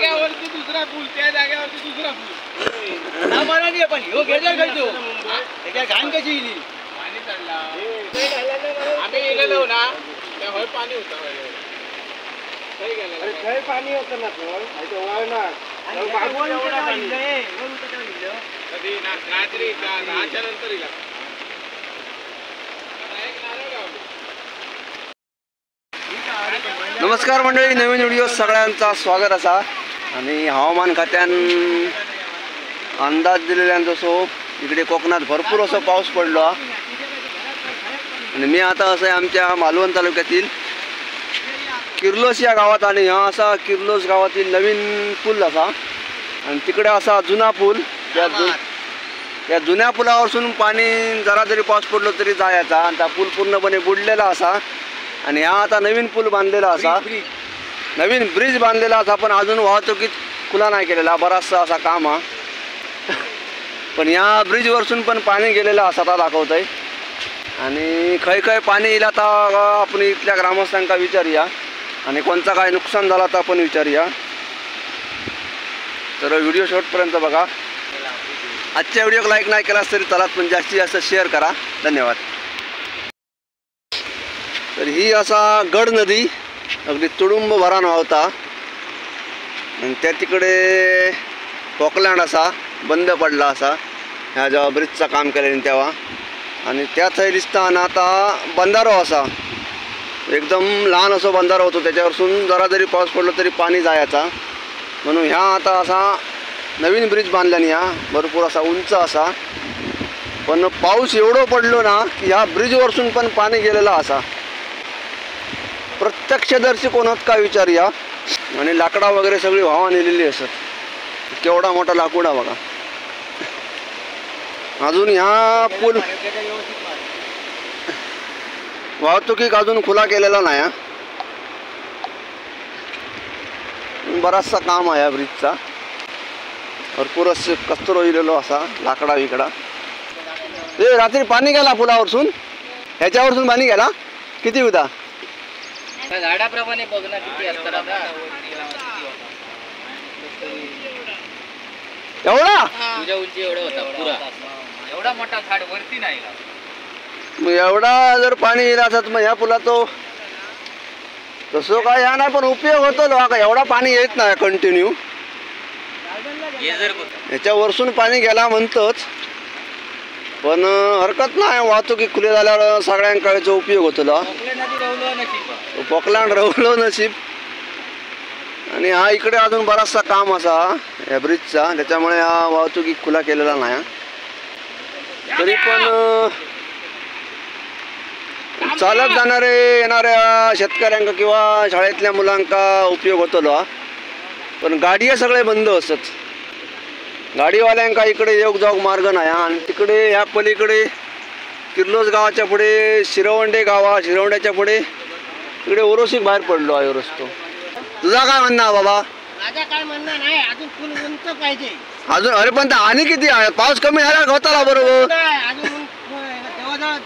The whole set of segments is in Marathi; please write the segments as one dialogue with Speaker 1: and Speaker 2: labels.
Speaker 1: हे
Speaker 2: हो जाग्यावरती दुसरा पूल त्या जाग्यावरती दुसरा पूल.
Speaker 1: ना मला नाही पण गेला त्याच्या घाण कशी येईल?
Speaker 2: पाणी चढला आम्ही गेलेलो ना पाणी होतं
Speaker 3: होतं ना
Speaker 2: कधी रात्री दहाच्या नंतर.
Speaker 3: नमस्कार मंडळी नवीन व्हिडिओ सगळ्यांचा स्वागत असा. आणि हवामान खात्यान अंदाज दिलेल्यांचा जसो इकडे कोकणात भरपूर असं पाऊस पडलो. आणि मी आता असं आहे आमच्या मालवण तालुक्यातील किर्लोस या गावात आणि हा असा किर्लोस गावातील नवीन पूल असा. आणि तिकडे असा जुना पूल त्या जु त्या जुन्या पुलावरसून पाणी जरा जरी पाऊस पडलो तरी जायचा. आणि त्या पूल पूर्णपणे बुडलेला असा. आणि हा आता नवीन पूल बांधलेला असा. नवीन ब्रिज बांधलेला असा पण अजून वाहतुकीत खुला नाही केलेला. बराचसा असा काम हा. पण या ब्रिजवरसून पण पाणी गेलेलं असं आता दाखवत आहे आणि खय खय पाणी येईल आता आपण इथल्या ग्रामस्थांका विचारूया. आणि कोणता काय नुकसान झाला तर आपण विचारूया. तर व्हिडिओ शेवटपर्यंत बघा. आजच्या व्हिडिओ लाईक नाही केलास तरी चला पण जास्तीत जास्त शेअर करा. धन्यवाद. तर ही असा गड नदी अगदी तुडुंब भरान व्हावता आणि त्या तिकडे पॉकलँड असा बंद पडला असा. ह्या जेव्हा ब्रिजचं काम केलेलं तेव्हा. आणि त्या थंय दिसताना आता बंधारो असा. एकदम लहान असो बंधारो होतो. त्याच्यावरसून जरा जरी पाऊस पडला तरी पाणी जायचा. म्हणून ह्या आता असा नवीन ब्रिज बांधल्याने ह्या भरपूर असा उंच असा. पण पाऊस एवढं पडलो ना की ह्या ब्रिजवरसून पण पाणी गेलेला असा. प्रत्यक्षदर्शी कोणात काय विचारूया आणि लाकडा वगैरे सगळी व्हावा नेलेली असत केवढा मोठा लाकूड हा बघा. अजून ह्या पूल वाहतुकीक अजून खुला केलेला नाही हा. बराचसा काम आहे या ब्रिजचा. भरपूर असे कचरो इलेलो असा लाकडा विकडा ए रात्री पाणी गेला पुलावरसून? ह्याच्यावरसून पाणी गेला? किती होता
Speaker 1: झाडाप्रमाणे बघ ना किती असतात आता
Speaker 3: एवढा?
Speaker 1: तुझ्या उंची एवढा होता पुरा. एवढा मोठा झाड वरती नाही
Speaker 3: मग एवढा जर पाणी येईल असत मग ह्या पुला तो तसं काय ह्या नाही पण उपयोग होतो ना. का एवढा पाणी येत नाही कंटिन्यू
Speaker 1: हे जर
Speaker 3: याच्या वरसून पाणी गेला म्हणतोच. पण हरकत नाही. वाहतुकी खुले झाल्यावर सगळ्यांकडचा उपयोग होतो
Speaker 1: रवलो नशीब
Speaker 3: पोकलांड रवलो नशीब. आणि हा इकडे अजून बराचसा काम असा या ब्रिजचा त्याच्यामुळे हा वाहतुकी खुला केलेला नाही. हा. तरी पण चालत जाणारे येणाऱ्या शेतकऱ्यांका किंवा शाळेतल्या मुलांका उपयोग होतो हा. पण गाडी सगळे बंद असत. गाडीवाल्यांका इकडे योग जाग मार्ग नाही. आणि तिकडे ह्या पलीकडे किर्लोस गावाच्या पुढे शिरवंडे गावा शिरवंड्याच्या पुढे इकडे ओरोसिक बाहेर पडलो आहे रस्तो. तुझा काय म्हणणं बाबा?
Speaker 4: माझा काय म्हणणं नाही अजून पूल उंच पाहिजे.
Speaker 3: अजून अरे पण ते आणि किती आहे? पाऊस कमी झाला गवताला बरोबर?
Speaker 4: अजून जवळजवळ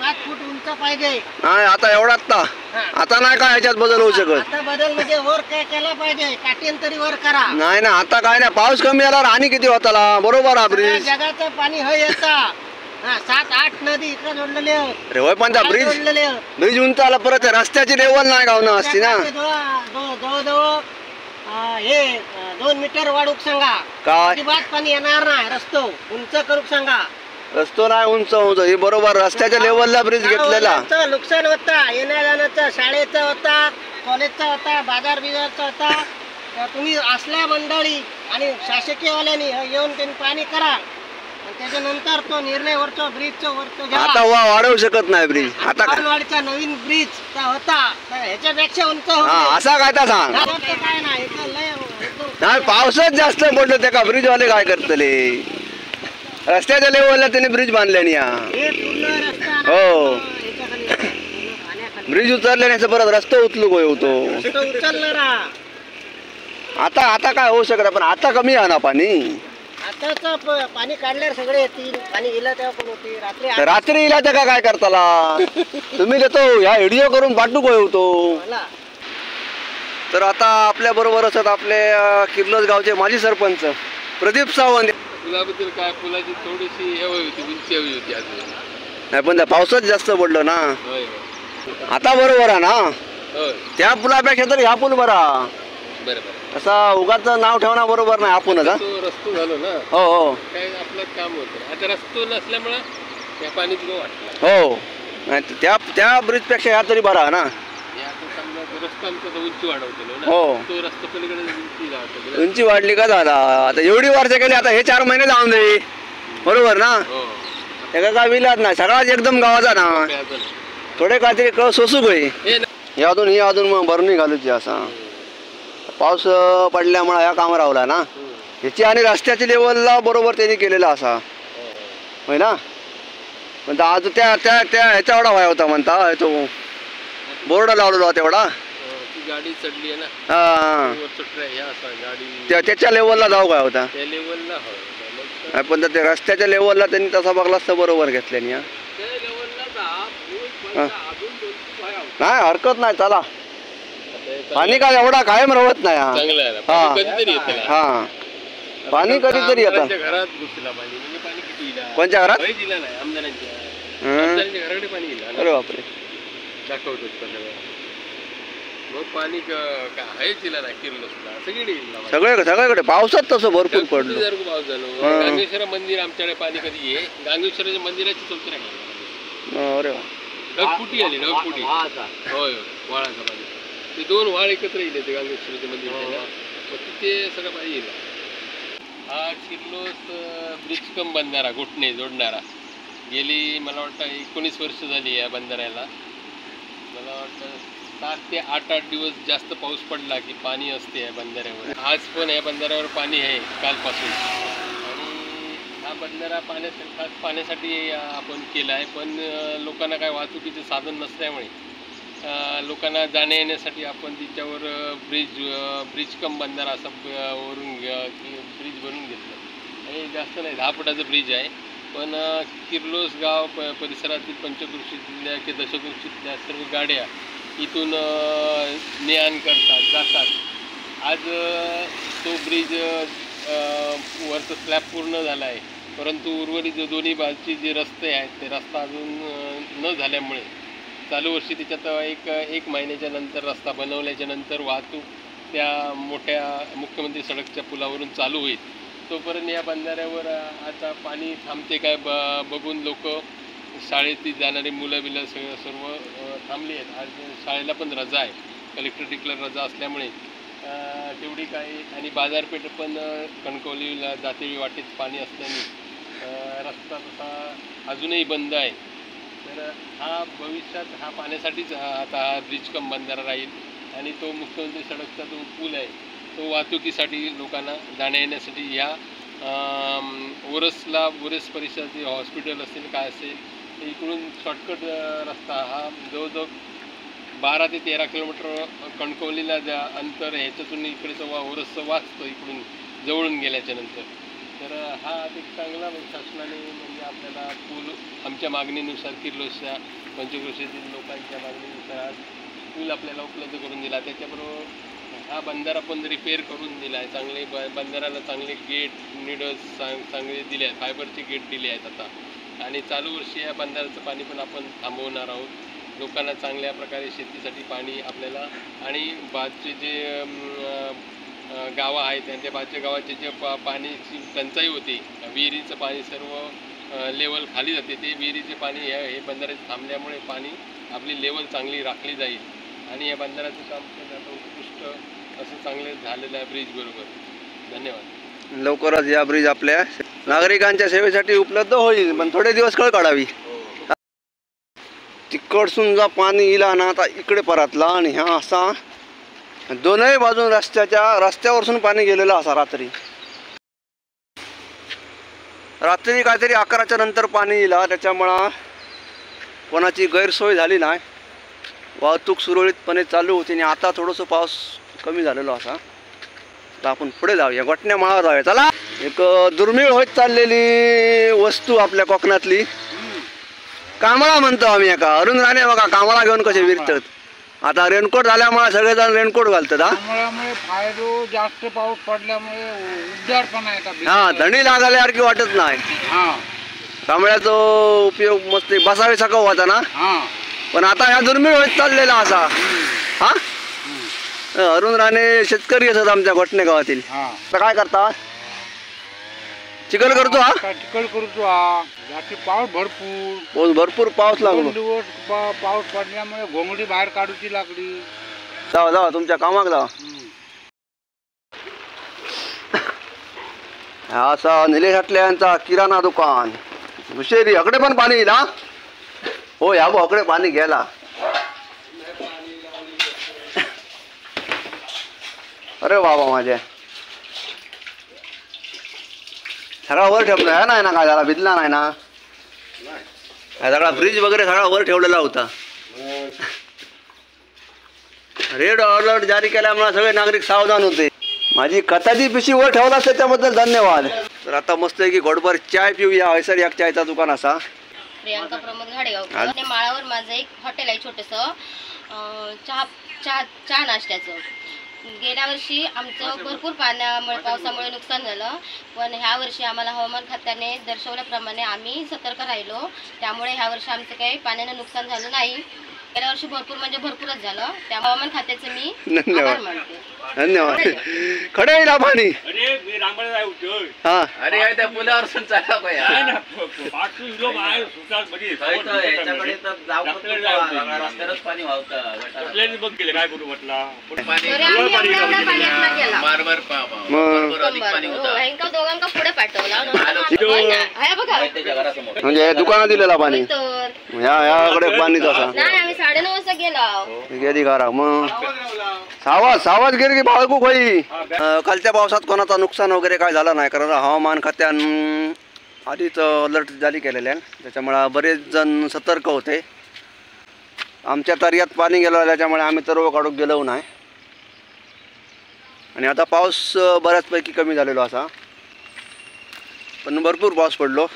Speaker 4: पाच फूट उंच पाहिजे.
Speaker 3: नाही आता एवढाच ना आता नाही काय ह्याच्यात बदल होऊ शकत?
Speaker 4: आता बदल म्हणजे वर काय केला पाहिजे? काटेन तरी वर करा.
Speaker 3: नाही ना आता काय नाही पाऊस कमी झाल्यावर आणि किती होताला बरोबर हा ब्रिज.
Speaker 4: जगाचं पाणी हे येता. हा, सात आठ नदी इकडे जोडलेले आहेत.
Speaker 3: होय पण त्या ब्रिज
Speaker 4: जोडलेले आहेत.
Speaker 3: ब्रिज उंच आला परत त्या रस्त्याची लेवल नाही गावना असती ना.
Speaker 4: जवळ- जवळ- जवळजवळ अं, हे अं, दोन मीटर वाढूक सांगा.
Speaker 3: काय?
Speaker 4: अजिबात पाणी येणार नाही रस्तो. उंच करूक सांगा.
Speaker 3: रस्तो नाही उंच उंच. हे बरोबर रस्त्याच्या लेवलला ब्रिज घेतलेला.
Speaker 4: नुकसान होता. येण्या जाण्याचं शाळेचा होता कॉलेजचा होता बाजार बिजारचा होता. तुम्ही असल्या मंडळी आणि शासकीयवाल्यांनी येऊन त्यांनी पाणी करा. त्याच्यानंतर तो निर्णय वरचो ब्रिजचा वरचो घ्या.
Speaker 3: आता वा वाढवू शकत नाही ब्रिज आता
Speaker 4: पावनवाडीचा नवीन ब्रिज होता. ह्याच्यापेक्षा उंच
Speaker 3: हा. असा काय तर सांग?
Speaker 4: नाही.
Speaker 3: पावसात जास्त पडलं त्या का? ब्रिज वाले काय करतले? रस्त्याच्या लेवलला त्याने ब्रिज बांधल्याने या
Speaker 4: हे
Speaker 3: हो. ब्रिज उतरल्याने परत रस्ता उचलू गो होतो आता आता काय होऊ शकत? पण आता कमी आहे ना पाणी.
Speaker 4: पाणी काढल्यावर सगळे येतील. पाणी गेलं तेव्हा होते? रात्री
Speaker 3: तर रात्री इला त्या काय करताला? तुम्ही देतो ह्या व्हिडिओ करून पाठवू गो होतो तर आता आपल्या बरोबर असत आपले किर्लोस गावचे माजी सरपंच प्रदीप सावंत.
Speaker 2: पुलाबद्दल काय? पुलाची थोडीशी हे हवी होती उंची हवी होती अजून
Speaker 3: नाही पण त्या पावसात जास्त पडलं ना.
Speaker 2: होय
Speaker 3: आता बरोबर आहे ना?
Speaker 2: होय.
Speaker 3: त्या पुलापेक्षा तर ह्या पूल बरा.
Speaker 2: बरं बरं.
Speaker 3: असा उगाच नाव ठेवणं बरोबर नाही आपणच हा
Speaker 2: तो रस्तो झालो ना?
Speaker 3: हो हो.
Speaker 2: काय आपलं काम होतं. आता रस्तो नसल्यामुळं त्या पाणीच गो वाटला.
Speaker 3: हो. नाही त्या त्या ब्रिजपेक्षा ह्या तरी बरा ना?
Speaker 2: हे उंची ना?
Speaker 3: हो.
Speaker 2: उंची
Speaker 3: वाढली का झाला आता एवढी वर्ष केली आता हे चार महिने जाऊन दे. बरोबर ना?
Speaker 2: हो.
Speaker 3: त्याचा काय विलाच नाही सगळाच एकदम गावाचा ना? थोडे काहीतरी कळ सोसू गई
Speaker 2: हे ना.
Speaker 3: हे अजून ही अजून मग भरणी घालूची असा. पाऊस पडल्यामुळे ह्या काम रावला ना. ह्याची आणि रस्त्याच्या लेवलला बरोबर त्यांनी केलेला असा. होय ना? पण तो आज त्या त्या त्या ह्याच्या एवढा व्हाय होता म्हणता तो बोर्ड लावलेला होता तेवढा?
Speaker 2: हो, गाडी चढली आहे ना.
Speaker 3: हा त्या त्याच्या लेवलला जाऊ काय होता?
Speaker 2: हो.
Speaker 3: पण ते रस्त्याच्या लेवलला त्यांनी तसा बघला असता बरोबर घेतल्यानी हा. हा. नाही हरकत नाही चला. पाणी काय एवढा कायम राहत नाही हा.
Speaker 2: चांगलं आहे ना
Speaker 3: हा.
Speaker 2: पाणी कधीतरी येतं ना.
Speaker 3: हा. पाणी कधीतरी येतं.
Speaker 2: आमदारांच्या घरात घुसला पाणी म्हणजे पाणी किती येईल?
Speaker 3: कोणत्या घरात?
Speaker 2: काही दिला नाही आमदारांच्या.
Speaker 3: हं.
Speaker 2: आमदारांच्या घराकडे पाणी येईल.
Speaker 3: अरे बापरे.
Speaker 2: दाखवतो सगळं. मग पाणी क- का आहेच दिला नाही किर्लोसला सगळीकडे येईल ना पाणी.
Speaker 3: सगळे सगळ्याकडे पावसात तसं भरपूर पडलं.
Speaker 2: जर पाऊस झालो. गांगेश्वर मंदिर आमच्याकडे पाणी कधी ये? गांगेश्वराच्या मंदिराची चौथी नाही
Speaker 3: अरे
Speaker 2: आली ढगफुटी होय होय वाळाचं पाणी. ते दोन वाळ एकत्र येईल ते गांगेश्वराचे मंदिर आहे ना मग तिथे सगळं पाणी येईल हा किर्लोस ब्रिज कम बंधारा घुटणे जोडणारा. गेली मला वाटतं एकोणीस वर्ष झाली या बंधाऱ्याला. मला वाटतं सात ते आठ आठ दिवस जास्त पाऊस पडला की पाणी असते या बंधाऱ्यावर आज पण या बंधाऱ्यावर पाणी आहे कालपासून. आणि हा बंधारा पाण्यासाठी खास पाण्यासाठी आपण केला आहे. पण लोकांना काय वाहतुकीचं साधन नसल्यामुळे लोकांना जाण्या येण्यासाठी आपण तिच्यावर ब्रिज ब्रिज कम बंधारा असं वरून ब्रिज बनवून घेतलं. आणि जास्त नाही दहा फुटाचं ब्रिज आहे. पण किर्लोस गाव प परिसरातील पंचकृषीतल्या की दशकृषीतल्या सर्व गाड्या इथून ने आण करतात जातात. आज तो ब्रिज वरचं स्लॅब पूर्ण झाला आहे परंतु उर्वरित जो दोन्ही बाजूचे जे रस्ते आहेत ते रस्ता अजून न झाल्यामुळे चालू वर्षी त्याच्यात एक एक महिन्याच्या नंतर रस्ता बनवल्याच्या नंतर वाहतूक त्या मोठ्या मुख्यमंत्री सडकच्या पुलावरून चालू होईल. तोपर्यंत या बंधाऱ्यावर आता पाणी थांबते काय ब बघून लोक शाळेत जाणारी मुलं बिलं सगळं सर्व थांबली आहेत. आज शाळेला पण रजा आहे. कलेक्टर डिक्लेअर रजा असल्यामुळे तेवढी काही आणि बाजारपेठ पण कणकवलीला जातेळी वाटेत पाणी असल्याने रस्ता तसा अजूनही बंद आहे. तर हा भविष्यात हा पाण्यासाठीच आता हा ब्रिज कम बंधारा राहील. आणि तो मुख्यमंत्री सडकचा जो पूल आहे वाहतुकीसाठी लोकांना जाण्या येण्यासाठी ह्या ओरसला ओरस परिसरातील हॉस्पिटल असेल काय असेल इकडून शॉर्टकट रस्ता हा जवळजवळ बारा ते तेरा किलोमीटर कणकवलीला ज्या अंतर ह्याच्यातून इकडचं वा ओरसचं वाचतं इकडून जवळून गेल्याच्यानंतर. तर हा अधिक चांगला म्हणजे शासनाने म्हणजे आपल्याला पूल आमच्या मागणीनुसार किर्लोसच्या पंचक्रोशीतील लोकांच्या मागणीनुसार पूल आपल्याला उपलब्ध करून दिला. त्याच्याबरोबर हा बंधारा पण रिपेअर करून दिला आहे चांगले ब बंधाराला चांगले गेट निडस चांग चांगले दिले आहेत. फायबरचे गेट दिले आहेत आता. आणि चालू वर्षी या बंधाराचं पाणी पण आपण थांबवणार आहोत. लोकांना चांगल्या प्रकारे शेतीसाठी पाणी आपल्याला आणि बाजचे जे गावं आहेत त्यांच्या बाजच्या गावाचे जे पा पाण्याची टंचाई होती विहिरीचं पाणी सर्व लेवल खाली जाते. ते विहिरीचे पाणी हे हे बंधाऱ्याचे थांबल्यामुळे पाणी आपली लेवल चांगली राखली जाईल. आणि या बंधाऱ्याचं काम आता उत्कृष्ट असं चांगलं झालेलं आहे ब्रिज बरोबर. धन्यवाद.
Speaker 3: लवकरच या ब्रिज आपल्या नागरिकांच्या सेवेसाठी उपलब्ध होईल पण थोडे दिवस कळ काढावी. तिकडसून जा पाणी इला ना आता इकडे परतला आणि ह्या असा दोनही बाजून रस्त्याच्या रस्त्यावरसून पाणी गेलेलं असा रात्री. रात्री काहीतरी अकराच्या नंतर पाणी इला त्याच्यामुळं कोणाची गैरसोय झाली नाही. वाहतूक सुरळीतपणे चालू होती आणि आता थोडंसं पाऊस कमी झालेलो असा. आता आपण पुढे जाऊया. गोटण्या माळावर जाऊया. चला. एक दुर्मिळ होत चाललेली वस्तू आपल्या कोकणातली. कांबळा म्हणतो आम्ही एका. अरुण राणे बघा कांबळा घेऊन कसे विरतात. आता रेनकोट झाल्यामुळे सगळेजण रेनकोट घालतात हा.
Speaker 5: जास्त पाऊस पडल्यामुळे
Speaker 3: हा थंडी लागायसारखी वाटत नाही. तांबड्याचा उपयोग मस्त बसावे सका होता ना?
Speaker 5: हा.
Speaker 3: पण आता ह्या दुर्मिळ होत चाललेला असा. अरुण राणे शेतकरी असत आमच्या घोटणे गावातील.
Speaker 5: हा.
Speaker 3: काय करता? चिकन करतो हा?
Speaker 5: चिकल करतो हा. पाऊस भरपूर.
Speaker 3: पाऊस भरपूर पाऊस लागलो.
Speaker 5: दिवस पाऊस पडल्यामुळे घोंगडी बाहेर काढूची लागली.
Speaker 3: जावा जावा तुमच्या कामाक जावा. हा असा निलेश हाटले यांचा किराणा दुकान. हुशेरी अकडे पण पाणी येईल हा? हो या अकडे पाणी घ्यायला अरे बाबा माझ्या सगळा वर ठेवला आहे नाही ना काय झाला? भिजला नाही ना? हा सगळा फ्रीज वगैरे सगळा वर ठेवलेला होता. रेड अलर्ट जारी केल्यामुळे सगळे नागरिक सावधान होते. माझी कथाची पिशी वर ठेवला असते त्याबद्दल धन्यवाद. तर आता मस्त आहे की घोडभर चाय पिऊया हैसर एक चायचा दुकान असा.
Speaker 6: प्रियांका प्रमोद घाडेगावकर आणि माळावर माझं एक हॉटेल आहे छोटंसं. चहा चहा चहा नाश्त्याचं. गेल्या वर्षी आमचं भरपूर पाण्यामुळे पावसामुळे नुकसान झालं. पण ह्या वर्षी आम्हाला हवामान खात्याने दर्शवल्याप्रमाणे आम्ही सतर्क राहिलो. त्यामुळे ह्या वर्षी आमचं काही पाण्यानं नुकसान झालं नाही. गेल्या वर्षी भरपूर म्हणजे भरपूरच झालं. त्या हवामान खात्याचं मी
Speaker 3: धन्यवाद.
Speaker 6: आभार मानते.
Speaker 3: धन्यवाद. खडे येईल हा पाणी हा.
Speaker 1: अरे त्या पुलावर चालला का यार? याच्याकडे तर जाऊ रस्त्यावरच पाणी वाहतं पाणी
Speaker 6: तरी आम्ही एवढा एवढा पाणी आपला केला
Speaker 1: मारभर पा-
Speaker 3: मग.
Speaker 1: बरोबर अधिक पाणी
Speaker 6: हो,
Speaker 1: होतं.
Speaker 6: ह्यांका दोघांका पुढे पाठवला. होय ना? आहे बघा.
Speaker 1: त्याच्या घरासमोर.
Speaker 3: म्हणजे दुकानात दिलेला पाणी.
Speaker 6: होय तर
Speaker 3: ह्या ह्याकडे पाणीच असा.
Speaker 6: नाही आम्ही
Speaker 3: मग. सावध सावध गेली की बाळगू खोई कालच्या पावसात कोणाचं नुकसान वगैरे काय झालं नाही कारण हवामान खात्यान आधीच अलर्ट जारी केलेले आहे त्याच्यामुळं बरेच जण सतर्क होते. आमच्या तर्यात पाणी गेलं त्याच्यामुळे आम्ही तरव काढून गेलो नाही. आणि आता पाऊस बऱ्याचपैकी कमी झालेलो असा. पण भरपूर पाऊस पडलो.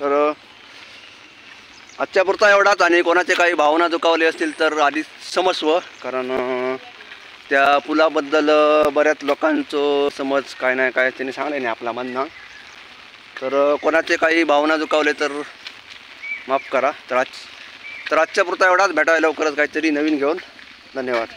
Speaker 3: तर आजच्यापुरता एवढाच आणि कोणाचे काही भावना दुखावले असतील तर आधी समजवं कारण त्या पुलाबद्दल बऱ्याच लोकांचं समज काय नाही काय त्यांनी सांगले नाही आपला म्हणणं. तर कोणाचे काही भावना दुखावले तर माफ करा. तर आज तर आजच्यापुरता एवढाच. भेटायला लवकरच काहीतरी नवीन घेऊन. धन्यवाद.